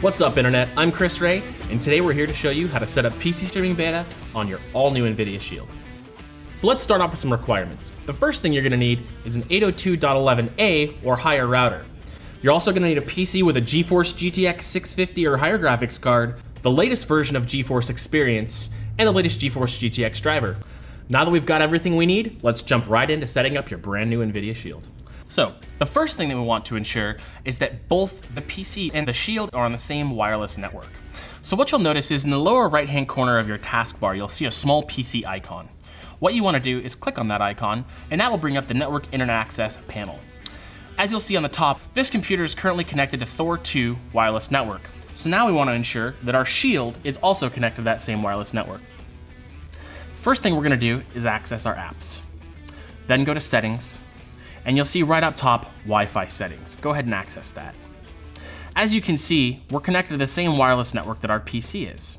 What's up internet, I'm Chris Ray, and today we're here to show you how to set up PC streaming beta on your all new NVIDIA Shield. So let's start off with some requirements. The first thing you're gonna need is an 802.11a or higher router. You're also gonna need a PC with a GeForce GTX 650 or higher graphics card, the latest version of GeForce Experience, and the latest GeForce GTX driver. Now that we've got everything we need, let's jump right into setting up your brand new NVIDIA Shield. So, the first thing that we want to ensure is that both the PC and the Shield are on the same wireless network. So what you'll notice is in the lower right hand corner of your taskbar, you'll see a small PC icon. What you want to do is click on that icon, and that will bring up the Network Internet Access panel. As you'll see on the top, this computer is currently connected to Thor 2 wireless network. So now we want to ensure that our Shield is also connected to that same wireless network. First thing we're going to do is access our apps. Then go to Settings, and you'll see right up top Wi-Fi settings. Go ahead and access that. As you can see, we're connected to the same wireless network that our PC is.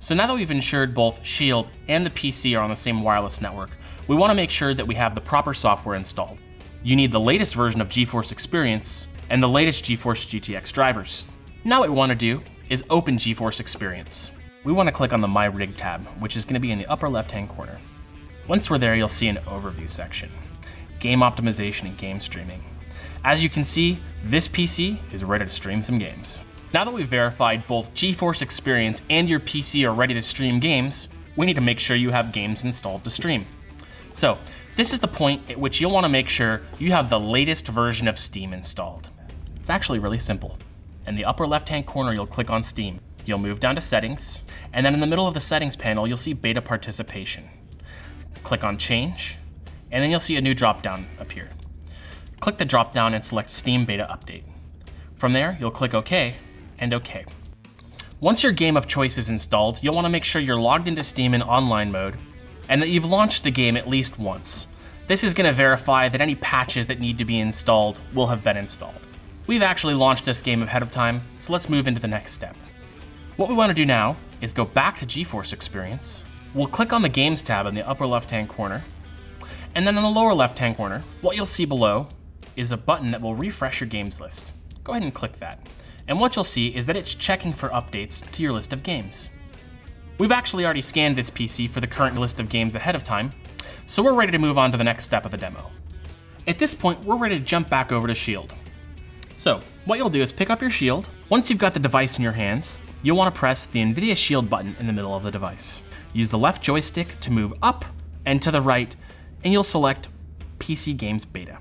So now that we've ensured both Shield and the PC are on the same wireless network, we want to make sure that we have the proper software installed. You need the latest version of GeForce Experience and the latest GeForce GTX drivers. Now what we want to do is open GeForce Experience. We want to click on the My Rig tab, which is going to be in the upper left hand corner. Once we're there, you'll see an overview section, game optimization and game streaming. As you can see, this PC is ready to stream some games. Now that we've verified both GeForce Experience and your PC are ready to stream games, we need to make sure you have games installed to stream. So, this is the point at which you'll want to make sure you have the latest version of Steam installed. It's actually really simple. In the upper left hand corner, you'll click on Steam. You'll move down to Settings, and then in the middle of the Settings panel, you'll see Beta Participation. Click on Change, and then you'll see a new drop down appear. Click the drop down and select Steam Beta Update. From there, you'll click OK, and OK. Once your game of choice is installed, you'll want to make sure you're logged into Steam in online mode and that you've launched the game at least once. This is going to verify that any patches that need to be installed will have been installed. We've actually launched this game ahead of time, so let's move into the next step. What we want to do now is go back to GeForce Experience. We'll click on the Games tab in the upper left-hand corner, and then in the lower left-hand corner, what you'll see below is a button that will refresh your games list. Go ahead and click that. And what you'll see is that it's checking for updates to your list of games. We've actually already scanned this PC for the current list of games ahead of time, so we're ready to move on to the next step of the demo. At this point, we're ready to jump back over to Shield. So, what you'll do is pick up your Shield. Once you've got the device in your hands, you'll want to press the NVIDIA Shield button in the middle of the device. Use the left joystick to move up and to the right, and you'll select PC Games Beta.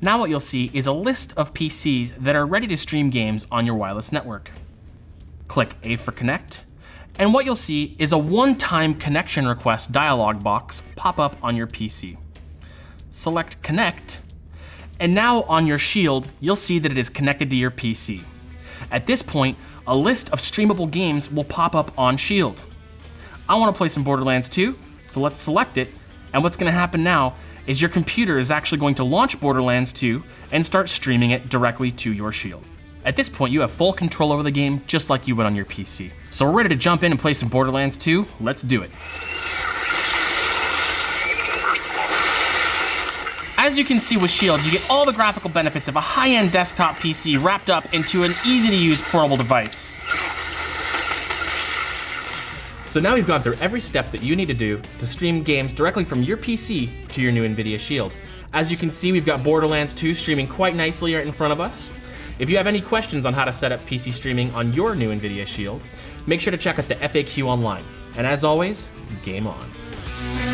Now what you'll see is a list of PCs that are ready to stream games on your wireless network. Click A for Connect, and what you'll see is a one-time connection request dialog box pop up on your PC. Select Connect, and now on your Shield, you'll see that it is connected to your PC. At this point, a list of streamable games will pop up on Shield. I want to play some Borderlands 2, so let's select it, and what's going to happen now is your computer is actually going to launch Borderlands 2 and start streaming it directly to your Shield. At this point, you have full control over the game, just like you would on your PC. So we're ready to jump in and play some Borderlands 2. Let's do it. As you can see with Shield, you get all the graphical benefits of a high-end desktop PC wrapped up into an easy-to-use portable device. So now we've gone through every step that you need to do to stream games directly from your PC to your new NVIDIA Shield. As you can see, we've got Borderlands 2 streaming quite nicely right in front of us. If you have any questions on how to set up PC streaming on your new NVIDIA Shield, make sure to check out the FAQ online. And as always, game on.